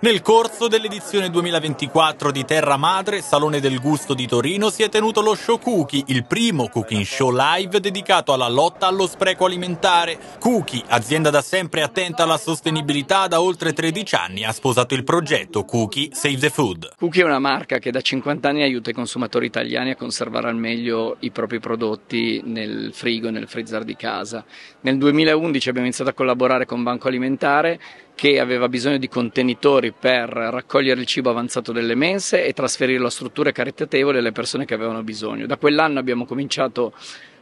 Nel corso dell'edizione 2024 di Terra Madre, Salone del Gusto di Torino, si è tenuto lo Show Cookie, il primo cooking show live dedicato alla lotta allo spreco alimentare. Cookie, azienda da sempre attenta alla sostenibilità da oltre 13 anni, ha sposato il progetto Cookie Save the Food. Cookie è una marca che da 50 anni aiuta i consumatori italiani a conservare al meglio i propri prodotti nel frigo nel freezer di casa. Nel 2011 abbiamo iniziato a collaborare con Banco Alimentare che aveva bisogno di contenitori per raccogliere il cibo avanzato delle mense e trasferirlo a strutture caritatevoli alle persone che avevano bisogno. Da quell'anno abbiamo cominciato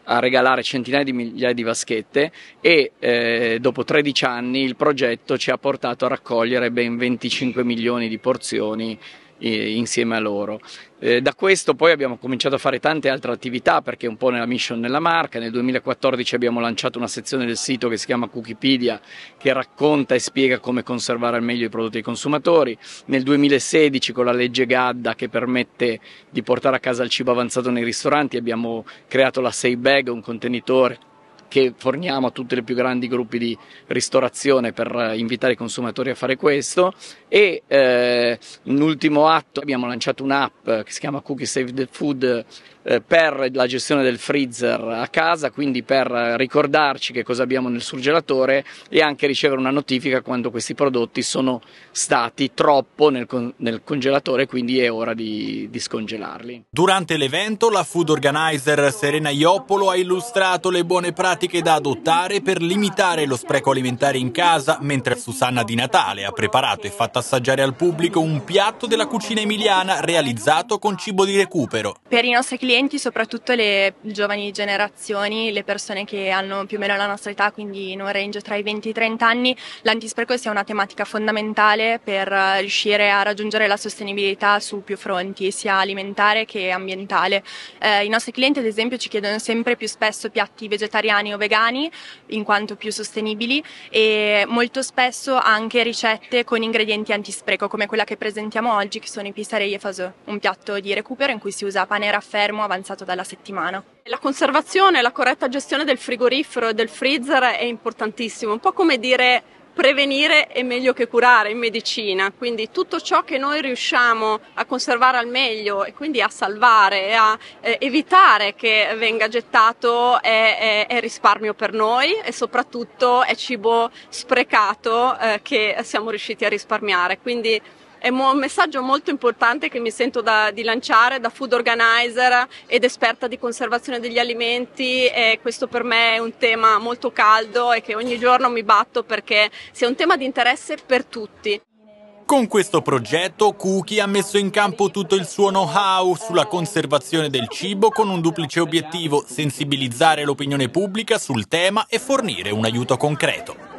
a regalare centinaia di migliaia di vaschette e eh, dopo 13 anni il progetto ci ha portato a raccogliere ben 25 milioni di porzioni insieme a loro. Eh, da questo poi abbiamo cominciato a fare tante altre attività perché un po' nella mission della marca. Nel 2014 abbiamo lanciato una sezione del sito che si chiama Cookiepedia che racconta e spiega come conservare al meglio i prodotti dei consumatori. Nel 2016 con la legge Gadda che permette di portare a casa il cibo avanzato nei ristoranti abbiamo creato la Say Bag, un contenitore che forniamo a tutti i più grandi gruppi di ristorazione per eh, invitare i consumatori a fare questo. E eh, in ultimo atto abbiamo lanciato un'app che si chiama Cookie Save the Food eh, per la gestione del freezer a casa, quindi per ricordarci che cosa abbiamo nel surgelatore e anche ricevere una notifica quando questi prodotti sono stati troppo nel, con- nel congelatore, quindi è ora di, di scongelarli. Durante l'evento la food organizer Serena Ioppolo ha illustrato le buone pratiche da adottare per limitare lo spreco alimentare in casa, mentre Susanna Di Natale ha preparato e fatto assaggiare al pubblico un piatto della cucina emiliana realizzato con cibo di recupero. Per i nostri clienti clienti, soprattutto le giovani generazioni, le persone che hanno più o meno la nostra età, quindi in un range tra i 20 e i 30 anni, l'antispreco sia una tematica fondamentale per riuscire a raggiungere la sostenibilità su più fronti, sia alimentare che ambientale. Eh, I nostri clienti, ad esempio, ci chiedono sempre più spesso piatti vegetariani o vegani, in quanto più sostenibili, e molto spesso anche ricette con ingredienti antispreco, come quella che presentiamo oggi, che sono i pisarei e faso, un piatto di recupero in cui si usa pane raffermo avanzato dalla settimana. La conservazione e la corretta gestione del frigorifero e del freezer è importantissimo, un po' come dire prevenire è meglio che curare in medicina, quindi tutto ciò che noi riusciamo a conservare al meglio e quindi a salvare e a eh, evitare che venga gettato è, è, è, risparmio per noi e soprattutto è cibo sprecato eh, che siamo riusciti a risparmiare. Quindi è un messaggio molto importante che mi sento da, di lanciare da food organizer ed esperta di conservazione degli alimenti e questo per me è un tema molto caldo e che ogni giorno mi batto perché sia un tema di interesse per tutti. Con questo progetto Cookie ha messo in campo tutto il suo know-how sulla conservazione del cibo con un duplice obiettivo, sensibilizzare l'opinione pubblica sul tema e fornire un aiuto concreto.